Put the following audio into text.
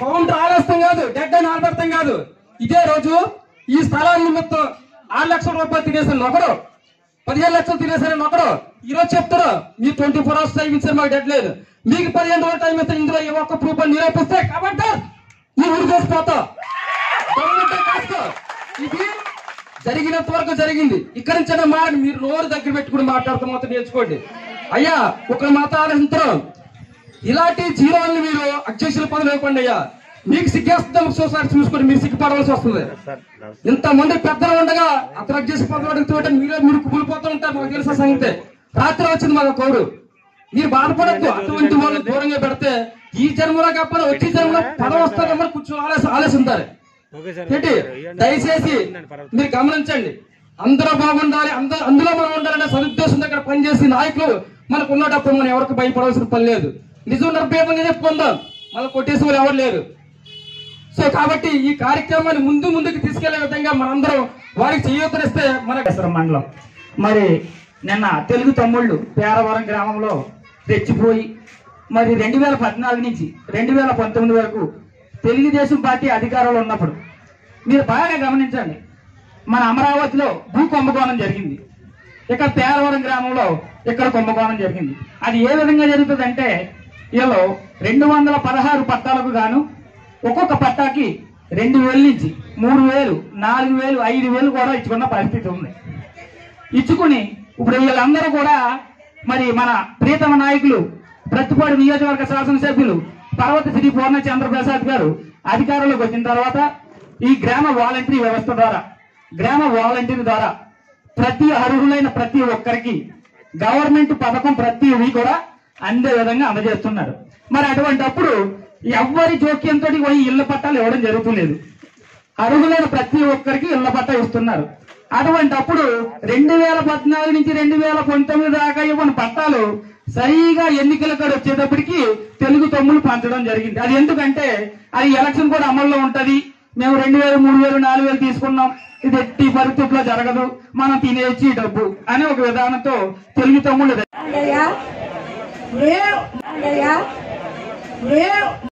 బాగుంటారు ఆలస్యం కాదు డెడ్ అని ఆడబడతాం కాదు. ఇదే రోజు ఈ స్థలాన్ని నిమిత్తం ఆరు లక్షల రూపాయలు తినేసిన ఒకడు పదిహేను లక్షలు తినేసారని ఒకడు ఈ రోజు చెప్తారు మీరు ట్వంటీ ఫోర్ అవర్స్ టైం ఇచ్చారు మాకు డెడ్ లేదు మీకు పదిహేను రోజులు టైం ఇస్తే ఇందులో ఏ ఒక్క ప్రూఫ్ అని నిరూపిస్తే కాబట్టి మీరు ఉరి చేసిపోతావు కాస్త. ఇది జరిగినంత వరకు జరిగింది. ఇక్కడ నుంచి మాట మీరు నోరు దగ్గర పెట్టుకుని మాట్లాడుతూ మొత్తం నేర్చుకోండి. అయ్యా ఒక మత ఆలోచించడం ఇలాంటి జీరోల్ని మీరు అధ్యక్షుల పదవి ఇవ్వండి అయ్యా. మీకు సిగ్గేస్తుందా ఒకసారి చూసుకొని మీరు సిగ్గుపడవలసి వస్తుంది. ఇంతమంది పెద్దలు ఉండగా అతను అధ్యక్ష పదవి అడుగుతుంటే మీరే మీరు కుమిలిపోతూ ఉంటారు మాకు తెలిసిన సంగతే. రాత్రి వచ్చింది మాకు కోరు. మీరు బాధపడద్దు అటువంటి వాళ్ళని దూరంగా పెడితే ఈ జన్మలో కాకపోతే వచ్చే జన్మలో పదవి వస్తారేమో కొంచెం ఆలస్యం ఆలోచించారు ఏంటి? దయచేసి మీరు గమనించండి. అందరూ బాగుండాలి అందరూ అందులో మనం ఉండాలనే సదుద్దేశం దగ్గర పనిచేసి నాయకులు మనకు ఉన్నటప్పుడు మనం ఎవరికి భయపడవలసిన పని లేదు. నిజం నిర్భయంగా చెప్పుకుందాం మళ్ళీ కొట్టేసిన వాళ్ళు ఎవరు లేరు. సో కాబట్టి ఈ కార్యక్రమాన్ని ముందు ముందుకు తీసుకెళ్ళే విధంగా మనందరం వారికి చేయూతనిస్తే మన మండలం. మరి నిన్న తెలుగు తమ్ముళ్ళు పేరవరం గ్రామంలో తెచ్చిపోయి మరి రెండు వేల పద్నాలుగు నుంచి రెండు వేల పంతొమ్మిది వరకు తెలుగుదేశం పార్టీ అధికారంలో ఉన్నప్పుడు మీరు బాగా గమనించండి మన అమరావతిలో భూ కుంభకోణం జరిగింది. ఇక్కడ పేరవరం గ్రామంలో ఇక్కడ కుంభకోణం జరిగింది. అది ఏ విధంగా జరుగుతుందంటే ఇలా రెండు వందల పదహారు పట్టాలకు గాను ఒక్కొక్క పట్టాకి రెండు వేల నుంచి మూడు వేలు నాలుగు వేలు ఐదు వేలు కూడా ఇచ్చుకున్న పరిస్థితి ఉంది. ఇచ్చుకుని ఇప్పుడు వీళ్ళందరూ కూడా మరి మన ప్రీతమ నాయకులు ప్రతిపాడు నియోజకవర్గ శాసనసభ్యులు పర్వత శ్రీ పూర్ణ చంద్రప్రసాద్ గారు అధికారంలోకి వచ్చిన తర్వాత ఈ గ్రామ వాలంటీర్ వ్యవస్థ ద్వారా గ్రామ వాలంటీర్ ద్వారా ప్రతి అర్హులైన ప్రతి ఒక్కరికి గవర్నమెంట్ పథకం ప్రతి కూడా అందే విధంగా అందజేస్తున్నారు మరి అటువంటప్పుడు ఎవ్వరి జోక్యంతో పోయి ఇళ్ళ పట్టాలు ఇవ్వడం జరుగుతులేదు. అర్హులైన ప్రతి ఒక్కరికి ఇళ్ళ పట్టా ఇస్తున్నారు. అటువంటప్పుడు రెండు వేల పద్నాలుగు నుంచి రెండు వేల పంతొమ్మిది దాకా ఇవ్వని పట్టాలు సరిగా ఎన్నికల కాడ వచ్చేటప్పటికి తెలుగు తమ్ములు పంచడం జరిగింది. అది ఎందుకంటే అది ఎలక్షన్ కూడా అమల్లో ఉంటది. మేము రెండు వేలు మూడు వేలు నాలుగు వేలు తీసుకున్నాం. ఇది ఎట్టి పరిస్థితుల్లో జరగదు. మనం తినేసి డబ్బు అనే ఒక విధానంతో తెలుగు తమ్ముళ్ళు అయ్యా ఏ అయ్యా ఏ